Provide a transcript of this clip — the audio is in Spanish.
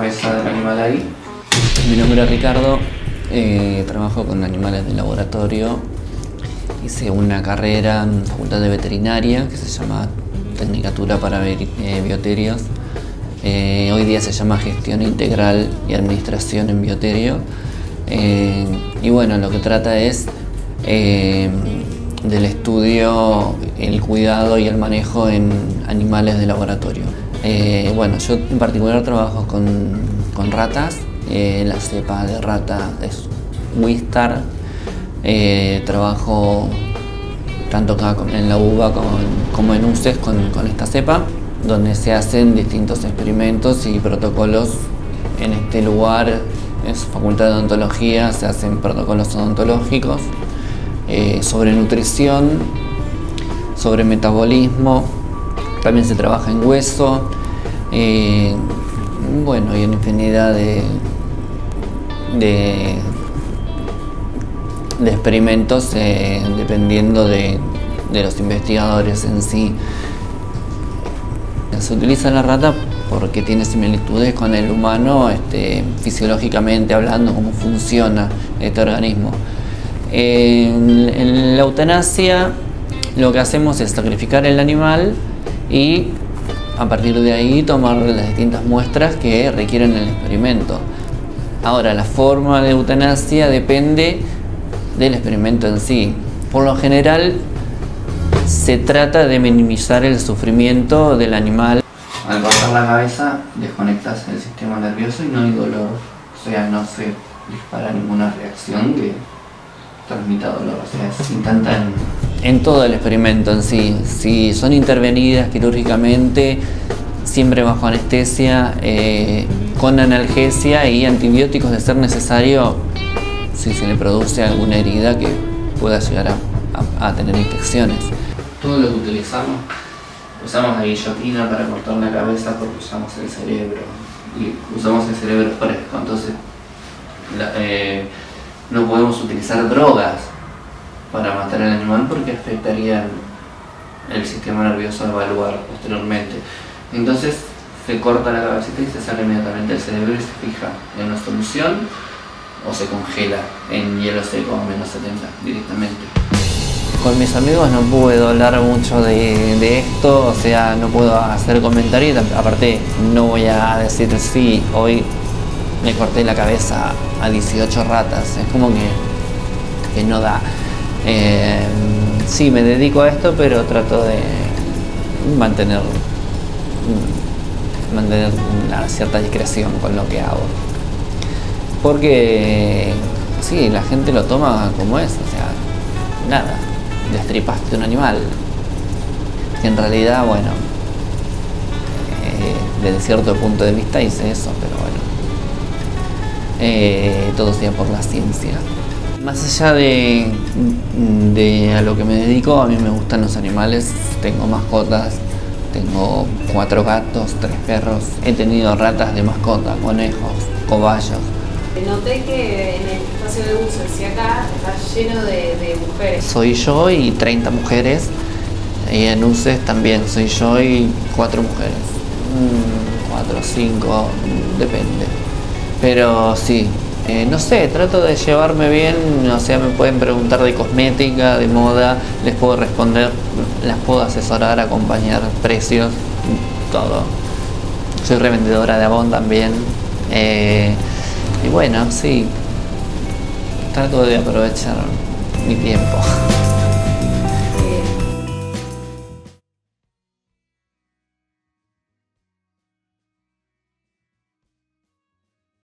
animal ahí. Mi nombre es Ricardo, eh, trabajo con animales de laboratorio. Hice una carrera en Facultad de Veterinaria que se llama Tecnicatura para eh, Bioterios. Eh, hoy día se llama Gestión Integral y Administración en Bioterio. y bueno, lo que trata es del estudio, el cuidado y el manejo en animales de laboratorio. Eh, bueno, yo en particular trabajo con, ratas, eh, la cepa de rata es Wistar, eh, trabajo tanto en la uva como, en UCES con, esta cepa, donde se hacen distintos experimentos y protocolos en este lugar, es facultad de odontología, se hacen protocolos odontológicos sobre nutrición, sobre metabolismo, también se trabaja en hueso, eh, bueno, y en infinidad de, de, experimentos eh, dependiendo de, los investigadores en sí. Se utiliza la rata porque tiene similitudes con el humano este, fisiológicamente hablando, cómo funciona este organismo. en la eutanasia lo que hacemos es sacrificar el animal y a partir de ahí tomar las distintas muestras que requieren el experimento. Ahora, la forma de eutanasia depende del experimento en sí. Por lo general, se trata de minimizar el sufrimiento del animal. Al cortar la cabeza, desconectas el sistema nervioso y no hay dolor. O sea, no se dispara ninguna reacción que transmita dolor. O sea, se intentan en todo el experimento en sí. Si son intervenidas quirúrgicamente, siempre bajo anestesia, eh, con analgesia y antibióticos de ser necesario si se le produce alguna herida que pueda llegar a, tener infecciones. Todo lo que utilizamos, usamos la guillotina para cortar la cabeza porque usamos el cerebro y usamos el cerebro fresco, entonces eh, no podemos utilizar drogas para matar al animal porque afectaría el sistema nervioso a evaluar posteriormente. Entonces se corta la cabecita y se sale inmediatamente el cerebro y se fija en una solución o se congela en hielo seco a menos 70 directamente. Con mis amigos no puedo hablar mucho de, esto, o sea, no puedo hacer comentarios, aparte no voy a decir sí, hoy me corté la cabeza a 18 ratas, es como que, que no da. Eh, sí, me dedico a esto, pero trato de mantener, mantener una cierta discreción con lo que hago. Porque sí, la gente lo toma como es, o sea, nada, destripaste un animal. en realidad, bueno, eh, desde cierto punto de vista hice eso, pero bueno, eh, todo sea por la ciencia. Más allá de, a lo que me dedico, a mí me gustan los animales, tengo mascotas, tengo cuatro gatos, tres perros, he tenido ratas de mascota, conejos, cobayos. Noté que en el espacio de uso, si acá está lleno de, mujeres. Soy yo y 30 mujeres, y en UCES también soy yo y cuatro mujeres, mm, cuatro, cinco, depende. Pero sí, eh, no sé, trato de llevarme bien, o sea, me pueden preguntar de cosmética, de moda, les puedo responder, las puedo asesorar, acompañar, precios, todo. Soy revendedora de Avon también. Eh, y bueno, sí, trato de aprovechar mi tiempo.